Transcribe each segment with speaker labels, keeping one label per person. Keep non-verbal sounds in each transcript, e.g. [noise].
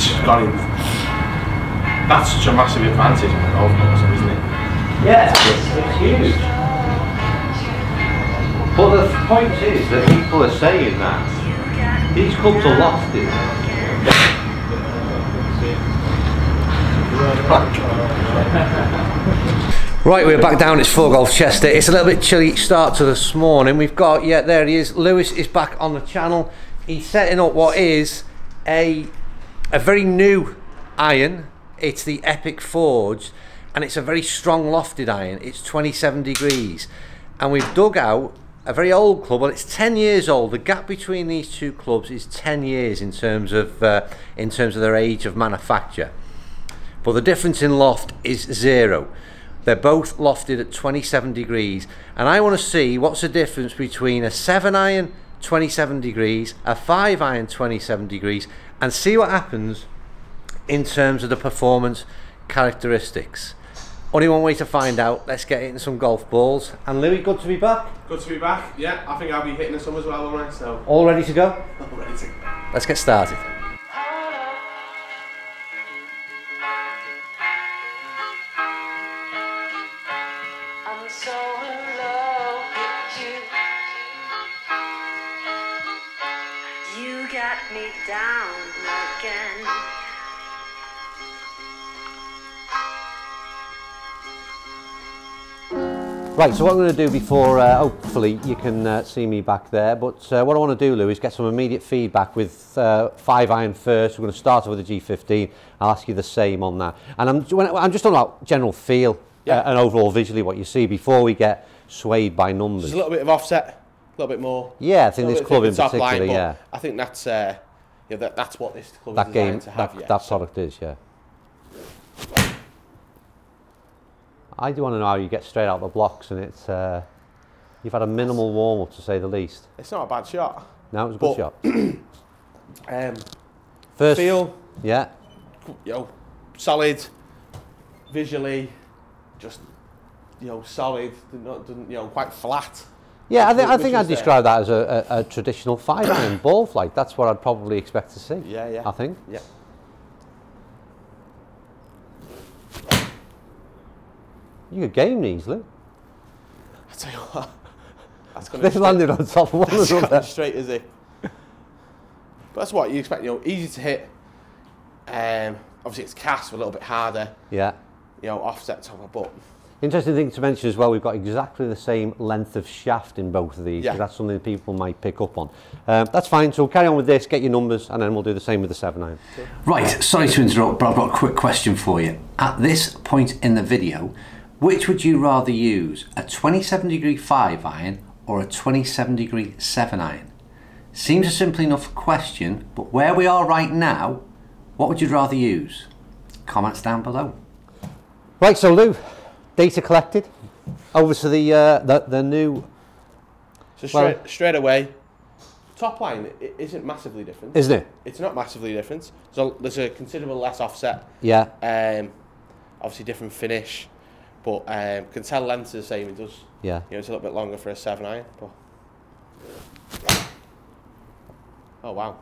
Speaker 1: that's got him. That's such a massive advantage on the golf course, isn't it?
Speaker 2: Yeah, it's, it's huge. But the point is that people are saying that these clubs are lost lofted. [laughs] Right, we're back down. It's Four Golf Chester. It's a little bit chilly start to this morning. We've got, yeah, there he is. Lewis is back on the channel. He's setting up what is a a very new iron. It's the Epic Forge, and it's a very strong lofted iron. It's 27 degrees, and we've dug out a very old club. Well, it's 10 years old. The gap between these two clubs is 10 years in terms of uh, in terms of their age of manufacture. But the difference in loft is zero. They're both lofted at 27 degrees. And I want to see what's the difference between a 7 iron 27 degrees, a 5 iron 27 degrees, and see what happens in terms of the performance characteristics. Only one way to find out. Let's get into some golf balls. And Lewis, good to be back.
Speaker 1: Good to be back. Yeah, I think I'll be hitting some as well, won't I? So,
Speaker 2: All ready to go? [laughs]
Speaker 1: I'm ready to
Speaker 2: Let's get started.
Speaker 3: I'm so in love with you. You got me down
Speaker 2: Right, so what I'm going to do before, uh, hopefully you can uh, see me back there, but uh, what I want to do, Lou, is get some immediate feedback with uh, five iron first. We're going to start off with the G15. I'll ask you the same on that. And I'm, I'm just talking about general feel
Speaker 1: Yeah.
Speaker 2: uh, and overall visually what you see before we get swayed by numbers.
Speaker 1: A little bit of offset, a little bit more.
Speaker 2: Yeah, I think this club in particular,
Speaker 1: line,
Speaker 2: yeah.
Speaker 1: I think that's uh, yeah, that, that's what this club
Speaker 2: That
Speaker 1: is
Speaker 2: game,
Speaker 1: designed to have.
Speaker 2: that,
Speaker 1: yeah.
Speaker 2: that product is, yeah. I do want to know how you get straight out the blocks and it's, uh, you've had a minimal warm-up to say the least.
Speaker 1: It's not a bad shot.
Speaker 2: No, it was a good shot. [clears throat]
Speaker 1: Um,
Speaker 2: First,
Speaker 1: feel,
Speaker 2: yeah,
Speaker 1: you know, solid, visually, just you know, solid, not, you know, quite flat.
Speaker 2: Yeah, I, thi- I think I'd
Speaker 1: there.
Speaker 2: describe that as a, a, a traditional five iron [coughs] ball flight. That's what I'd probably expect to see.
Speaker 1: Yeah, yeah.
Speaker 2: I think.
Speaker 1: Yeah.
Speaker 2: You could game these, Lou.
Speaker 1: I tell you what, [laughs] that's going
Speaker 2: They've landed on top of one
Speaker 1: That's gone
Speaker 2: another.
Speaker 1: straight as it. But that's what you expect. You know, easy to hit. Um, obviously, it's cast a little bit harder.
Speaker 2: Yeah.
Speaker 1: You know, offset top of but
Speaker 2: Interesting thing to mention as well, we've got exactly the same length of shaft in both of these.
Speaker 1: Yeah.
Speaker 2: That's something that people might pick up on. Um, that's fine, so we'll carry on with this, get your numbers, and then we'll do the same with the 7 iron.
Speaker 4: Right, sorry to interrupt, but I've got a quick question for you. At this point in the video, which would you rather use, a 27 degree 5 iron or a 27 degree 7 iron? Seems a simple enough question, but where we are right now, what would you rather use? Comments down below.
Speaker 2: Right, so Lou, data collected. Over to the, uh, the, the new,
Speaker 1: so
Speaker 2: Well-
Speaker 1: straight, straight away, top line i- isn't massively different.
Speaker 2: isn't it?
Speaker 1: It's not massively different. So there's a considerable less offset.
Speaker 2: Yeah.
Speaker 1: Um, obviously different finish, but um, can tell length's the same. It does.
Speaker 2: Yeah.
Speaker 1: You know, it's a little bit longer for a seven iron. But oh wow,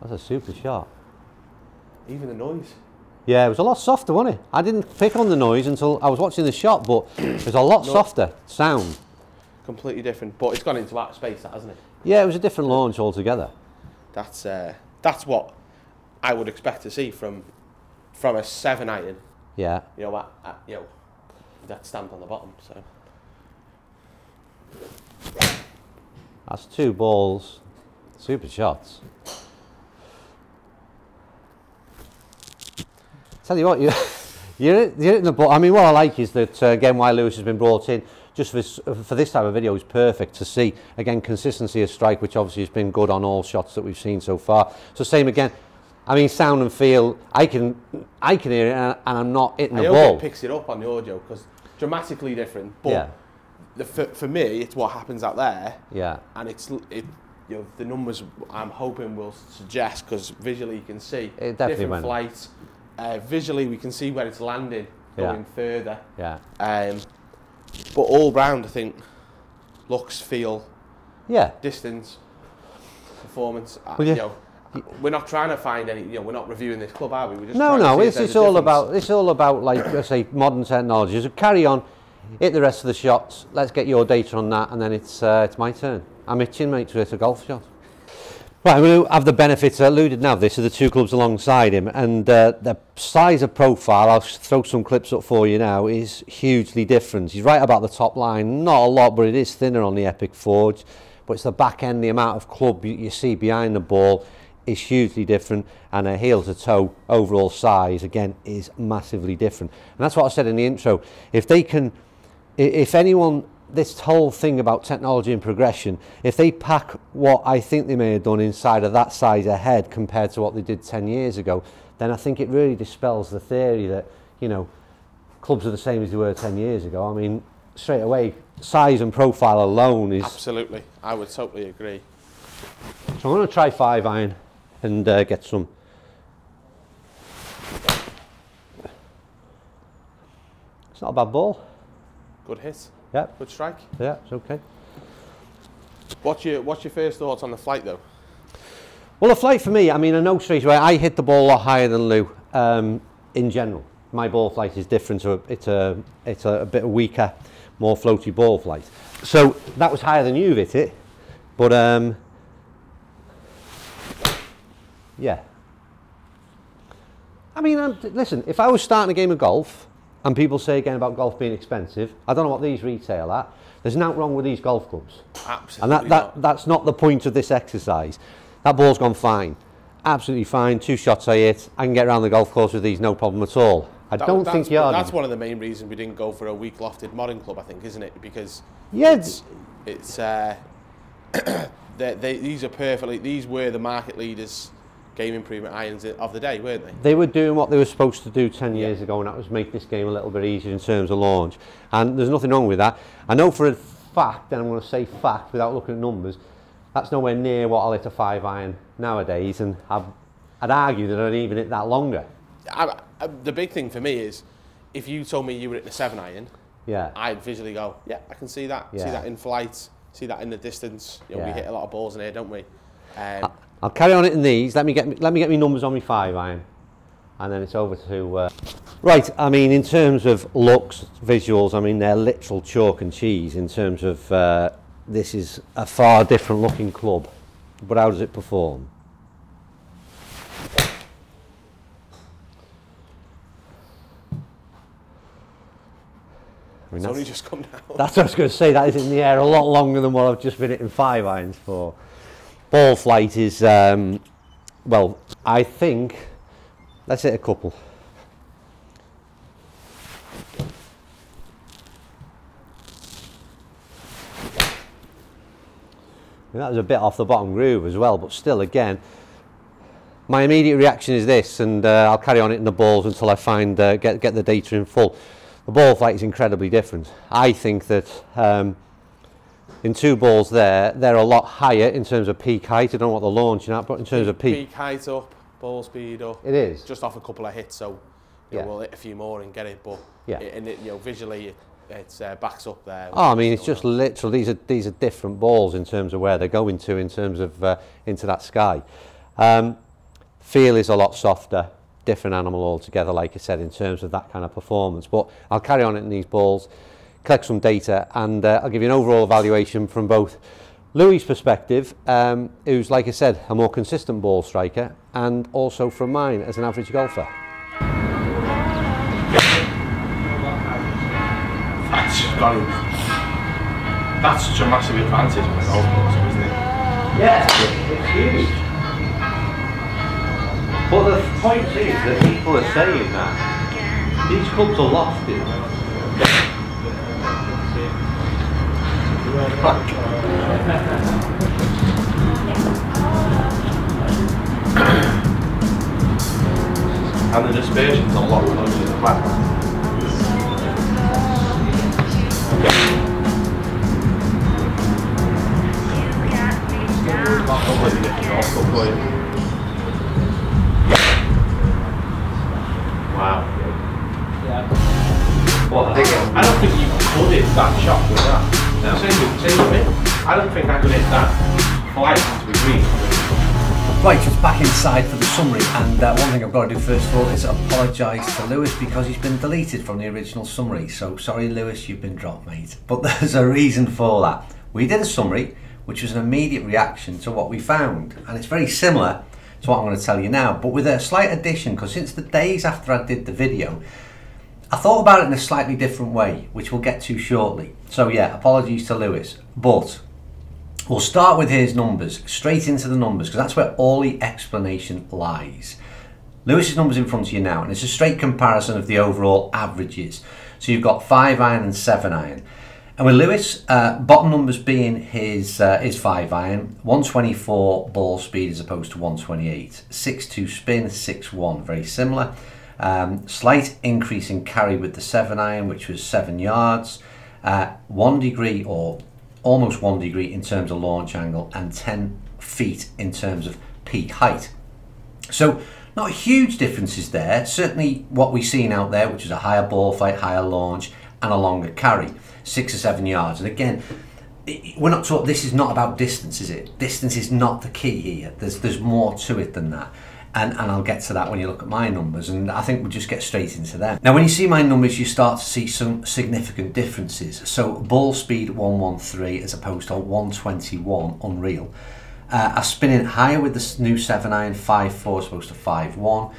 Speaker 2: That's a super shot.
Speaker 1: even the noise.
Speaker 2: Yeah, it was a lot softer, wasn't it? I didn't pick on the noise until I was watching the shot, but it was a lot
Speaker 1: No.
Speaker 2: softer sound.
Speaker 1: completely different. But it's gone into outer space, that hasn't it?
Speaker 2: Yeah, it was a different launch altogether.
Speaker 1: That's uh, that's what I would expect to see from from a seven iron.
Speaker 2: Yeah.
Speaker 1: You know, at, at, you know, that stamped on the bottom. So
Speaker 2: That's two balls, super shots. Tell you what, you, [laughs] you're, you're in the ball. I mean, what I like is that uh, again, why Lewis has been brought in just for this, for this type of video is perfect to see. Again, consistency of strike, which obviously has been good on all shots that we've seen so far. So same again. I mean, sound and feel. I can, I can hear it, and, and I'm not hitting
Speaker 1: I
Speaker 2: the
Speaker 1: hope
Speaker 2: ball.
Speaker 1: it picks it up on the audio because dramatically different. But
Speaker 2: Yeah.
Speaker 1: the, for, for me, it's what happens out there,
Speaker 2: Yeah,
Speaker 1: and it's it. You know, the numbers I'm hoping will suggest because visually you can see
Speaker 2: It definitely
Speaker 1: different
Speaker 2: went.
Speaker 1: flights. Uh, visually, we can see where it's landing,
Speaker 2: Yeah.
Speaker 1: going further.
Speaker 2: yeah,
Speaker 1: Um, but all round, I think looks, feel,
Speaker 2: yeah.
Speaker 1: distance, performance. uh,
Speaker 2: Well,
Speaker 1: you
Speaker 2: yeah.
Speaker 1: know, we're not trying to find any. You know, we're not reviewing this club, are we? We're just
Speaker 2: No, no, it's, it's all
Speaker 1: difference.
Speaker 2: about it's all about like [coughs] I say modern technology. So carry on, hit the rest of the shots. Let's get your data on that, and then it's uh, it's my turn. I'm itching, mate, to hit a golf shot. Right, I'm going to have the benefits. I alluded now. This are the two clubs alongside him, and uh, the size of profile. I'll throw some clips up for you now. Is hugely different. He's right about the top line. Not a lot, but it is thinner on the Epic Forge. But it's the back end, the amount of club you, you see behind the ball is hugely different, and a heel to toe overall size again is massively different. And that's what I said in the intro. If they can, if anyone, this whole thing about technology and progression, if they pack what I think they may have done inside of that size ahead compared to what they did 10 years ago, then I think it really dispels the theory that, you know, clubs are the same as they were 10 years ago. I mean, straight away, size and profile alone is.
Speaker 1: Absolutely, I would totally agree.
Speaker 2: So I'm going to try five iron and uh, get some. It's not a bad ball.
Speaker 1: Good hit,
Speaker 2: Yeah,
Speaker 1: good strike.
Speaker 2: yeah, it's okay.
Speaker 1: What's your What's your first thoughts on the flight though?
Speaker 2: Well, the flight for me, I mean, I know straight away, I hit the ball a lot higher than Lou um, in general. My ball flight is different, so it's a, it's a, a bit weaker, more floaty ball flight. So that was higher than you've hit it, but um, yeah. I mean, um, listen, if I was starting a game of golf, and people say again about golf being expensive, I don't know what these retail at. There's nothing wrong with these golf clubs.
Speaker 1: Absolutely
Speaker 2: And that,
Speaker 1: not.
Speaker 2: that, that's not the point of this exercise. That ball's gone fine. Absolutely fine. Two shots I hit. I can get around the golf course with these, no problem at all. I
Speaker 1: That-
Speaker 2: don't think you are.
Speaker 1: That's one of the main reasons we didn't go for a weak lofted modern club, I think, isn't it? Because
Speaker 2: Yeah,
Speaker 1: it's, it's uh, [clears throat] they, they, these are perfectly. These were the market leaders, game improvement irons of the day, weren't they?
Speaker 2: they were doing what they were supposed to do 10 years ago, and that was make this game a little bit easier in terms of launch. And there's nothing wrong with that. I know for a fact, and I'm going to say fact without looking at numbers, that's nowhere near what I'll hit a five iron nowadays, and I'd, I'd argue that I'd even hit that longer.
Speaker 1: I, I, the big thing for me is, if you told me you were hitting a seven iron,
Speaker 2: Yeah.
Speaker 1: I'd visually go, yeah, I can see that. See that in flight. See that in the distance. You know, we hit a lot of balls in here, don't we? Um,
Speaker 2: I'll carry on it in these. Let me get me, let me get me numbers on my five iron, and then it's over to. Uh, right. I mean, in terms of looks, visuals, I mean they're literal chalk and cheese. In terms of uh, this is a far different looking club, but how does it perform? I mean,
Speaker 1: it's only just come down.
Speaker 2: that's what I was going to say. That is in the air a lot longer than what I've just been hitting five irons for. Ball flight is, um, well, I think, let's hit a couple. And that was a bit off the bottom groove as well, but still, again, my immediate reaction is this, and uh, I'll carry on it in the balls until I find uh, get get the data in full. The ball flight is incredibly different. I think that um, in two balls there, they're a lot higher in terms of peak height. I don't know what they're launching at, but in terms of peak,
Speaker 1: Peak height up, ball speed up.
Speaker 2: it is.
Speaker 1: just off a couple of hits, so you know, we'll hit a few more and get it. But
Speaker 2: Yeah.
Speaker 1: it, and it, you know, visually, it, it's uh, backs up there.
Speaker 2: Oh, I mean, it's just literal. These are these are different balls in terms of where they're going to, in terms of uh, into that sky. Um, feel is a lot softer, different animal altogether. Like I said, in terms of that kind of performance. But I'll carry on in these balls, collect some data, and uh, I'll give you an overall evaluation from both Lewis' perspective, um, who's like I said, a more consistent ball striker, and also from mine as an average golfer.
Speaker 5: That's got him. That's such a massive advantage on the golf course, isn't it?
Speaker 2: Yeah, it's huge. But the point is that people are saying that these clubs are lofted.
Speaker 5: And the dispersion's a lot closer to the back.
Speaker 3: You got me down.
Speaker 5: Not completely different golf club, but Wow.
Speaker 2: What, I
Speaker 5: I don't think you could hit that shot with that. No. Same with, same with me. I don't think I could hit that flight to be green.
Speaker 2: Right, just back inside for the summary, and uh, one thing I've got to do first of all is apologise to Lewis because he's been deleted from the original summary. So sorry, Lewis, you've been dropped, mate. But [laughs] there's a reason for that. We did a summary, which was an immediate reaction to what we found, and it's very similar to what I'm going to tell you now, but with a slight addition because since the days after I did the video, I thought about it in a slightly different way, which we'll get to shortly. So yeah, apologies to Lewis, but We'll start with his numbers, straight into the numbers, because that's where all the explanation lies. Lewis's numbers in front of you now, and it's a straight comparison of the overall averages. So you've got 5 iron and 7 iron. And with Lewis, uh, bottom numbers being his uh, his 5 iron, 124 ball speed as opposed to 128. 6-2 spin, 6-1, very similar. Um, slight increase in carry with the 7 iron, which was 7 yards. Uh, 1 degree or almost one degree in terms of launch angle and 10 feet in terms of peak height. So not huge differences there. Certainly what we've seen out there, which is a higher ball flight, higher launch and a longer carry, six or seven yards. And again, we're not talking, this is not about distance, is it? Distance is not the key here. There's, there's more to it than that and, and I'll get to that when you look at my numbers and I think we'll just get straight into them. Now when you see my numbers you start to see some significant differences. So ball speed 113 as opposed to 121 unreal. Uh, I spin it higher with the new 7 iron 5-4 as opposed to 5-1.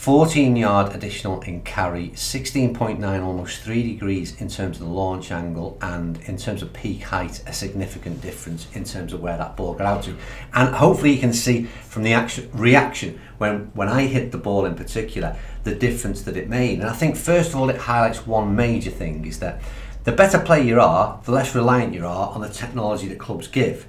Speaker 2: 14 yard additional in carry, 16.9 almost 3 degrees in terms of the launch angle and in terms of peak height a significant difference in terms of where that ball got out to. And hopefully you can see from the action, reaction when, when I hit the ball in particular the difference that it made. And I think first of all it highlights one major thing is that the better player you are the less reliant you are on the technology that clubs give.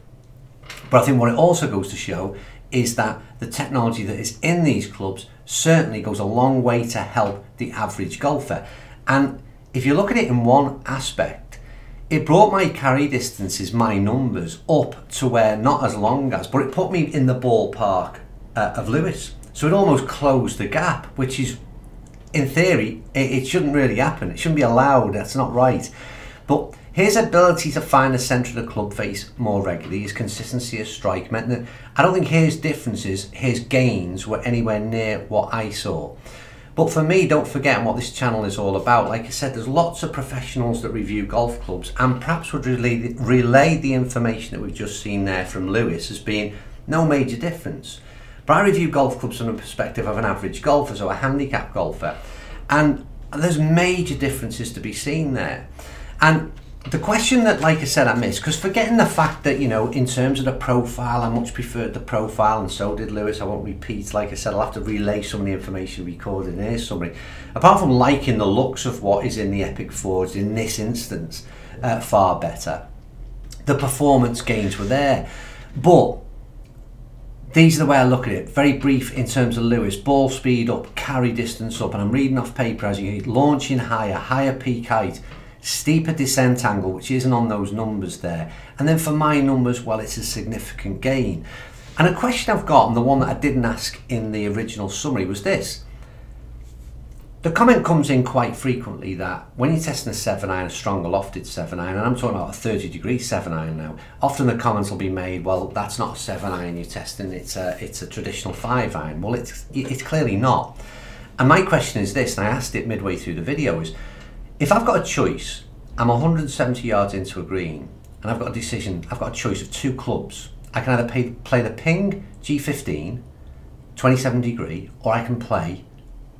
Speaker 2: But I think what it also goes to show is that the technology that is in these clubs certainly goes a long way to help the average golfer. And if you look at it in one aspect, it brought my carry distances, my numbers, up to where not as long as, but it put me in the ballpark uh, of Lewis. So it almost closed the gap, which is, in theory, it, it shouldn't really happen. It shouldn't be allowed. That's not right. But his ability to find the centre of the club face more regularly, his consistency of strike meant that I don't think his differences, his gains were anywhere near what I saw. But for me, don't forget what this channel is all about. Like I said, there's lots of professionals that review golf clubs and perhaps would relay, relay the information that we've just seen there from Lewis as being no major difference. But I review golf clubs from the perspective of an average golfer, so a handicap golfer. And there's major differences to be seen there. And the question that, like I said, I missed, because forgetting the fact that, you know, in terms of the profile, I much preferred the profile, and so did Lewis. I won't repeat. Like I said, I'll have to relay some of the information recorded in his summary. Apart from liking the looks of what is in the Epic Forge in this instance, uh, far better, the performance gains were there. But these are the way I look at it. Very brief in terms of Lewis. Ball speed up, carry distance up, and I'm reading off paper as you launching higher, higher peak height, steeper descent angle, which isn't on those numbers there. And then for my numbers, well, it's a significant gain. And a question I've got, and the one that I didn't ask in the original summary, was this. The comment comes in quite frequently that when you're testing a 7 iron, a stronger lofted 7 iron, and I'm talking about a 30 degree 7 iron now, often the comments will be made, well, that's not a 7 iron you're testing, it's a, it's a traditional 5 iron. Well, it's, it's clearly not. And my question is this, and I asked it midway through the video, is if I've got a choice, I'm 170 yards into a green, and I've got a decision, I've got a choice of two clubs. I can either pay, play the Ping G15, 27 degree, or I can play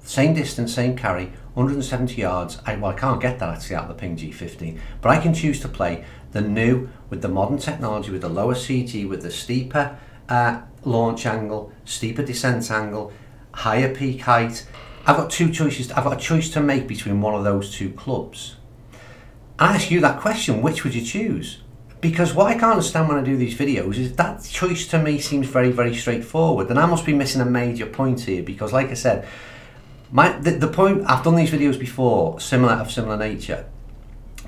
Speaker 2: same distance, same carry, 170 yards. I, well, I can't get that actually out of the Ping G15, but I can choose to play the new with the modern technology, with the lower CG, with the steeper uh, launch angle, steeper descent angle, higher peak height, I've got two choices. I've got a choice to make between one of those two clubs. I ask you that question, which would you choose? Because what I can't understand when I do these videos is that choice to me seems very, very straightforward. And I must be missing a major point here because, like I said, my the, the point I've done these videos before, similar of similar nature,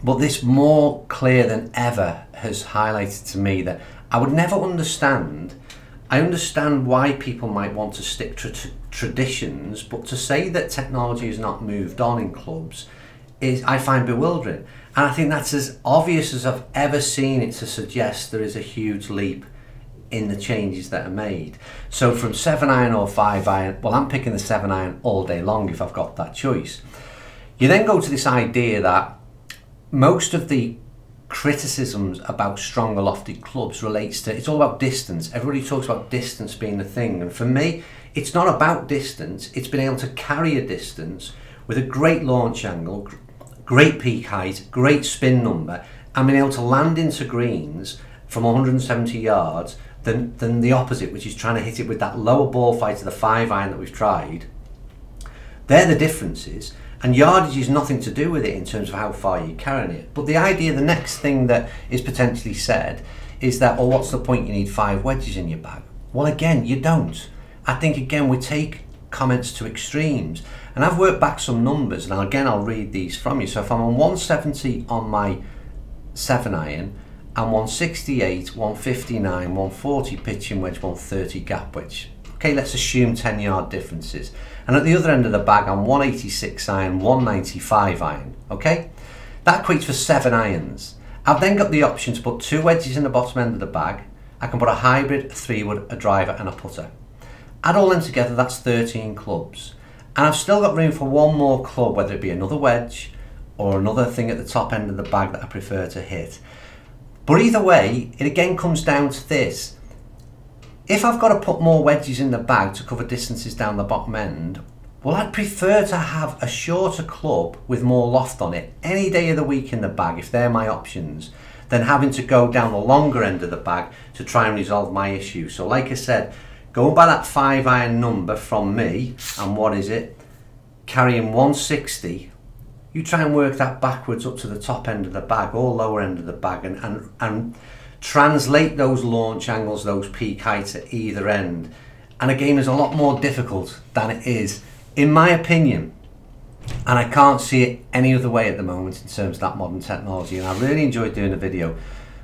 Speaker 2: but this more clear than ever has highlighted to me that I would never understand I understand why people might want to stick to traditions, but to say that technology has not moved on in clubs is, I find bewildering. And I think that's as obvious as I've ever seen it to suggest there is a huge leap in the changes that are made. So from 7 iron or 5 iron, well, I'm picking the 7 iron all day long if I've got that choice. You then go to this idea that most of the criticisms about stronger lofted clubs relates to it's all about distance. Everybody talks about distance being the thing, and for me, it's not about distance. It's been able to carry a distance with a great launch angle, great peak height, great spin number, and being able to land into greens from 170 yards than, than the opposite, which is trying to hit it with that lower ball fight to the five iron that we've tried. They're the differences. And yardage is nothing to do with it in terms of how far you're carrying it. But the idea, the next thing that is potentially said is that, well, what's the point you need five wedges in your bag? Well, again, you don't. I think, again, we take comments to extremes. And I've worked back some numbers, and again, I'll read these from you. So if I'm on 170 on my 7 iron, and 168, 159, 140 pitching wedge, 130 gap wedge. Okay, let's assume 10 yard differences. And at the other end of the bag, I'm 186 iron, 195 iron. Okay, that equates for seven irons. I've then got the option to put two wedges in the bottom end of the bag. I can put a hybrid, a three wood, a driver, and a putter. Add all them together, that's 13 clubs. And I've still got room for one more club, whether it be another wedge or another thing at the top end of the bag that I prefer to hit. But either way, it again comes down to this. If I've got to put more wedges in the bag to cover distances down the bottom end, well, I'd prefer to have a shorter club with more loft on it any day of the week in the bag, if they're my options, than having to go down the longer end of the bag to try and resolve my issue. So, like I said, going by that five iron number from me, and what is it? Carrying 160 you try and work that backwards up to the top end of the bag or lower end of the bag and, and, and translate those launch angles, those peak heights at either end. And a game is a lot more difficult than it is, in my opinion. And I can't see it any other way at the moment in terms of that modern technology. And I really enjoyed doing the video.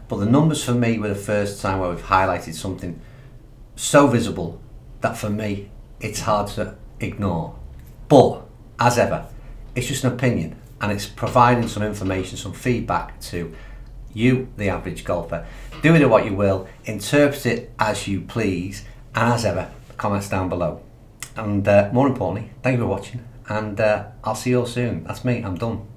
Speaker 2: But the numbers for me were the first time where we've highlighted something so visible that for me it's hard to ignore. But as ever, it's just an opinion and it's providing some information, some feedback to you, the average golfer. Do with it what you will, interpret it as you please, and as ever, comments down below. And uh, more importantly, thank you for watching, and uh, I'll see you all soon. That's me, I'm done.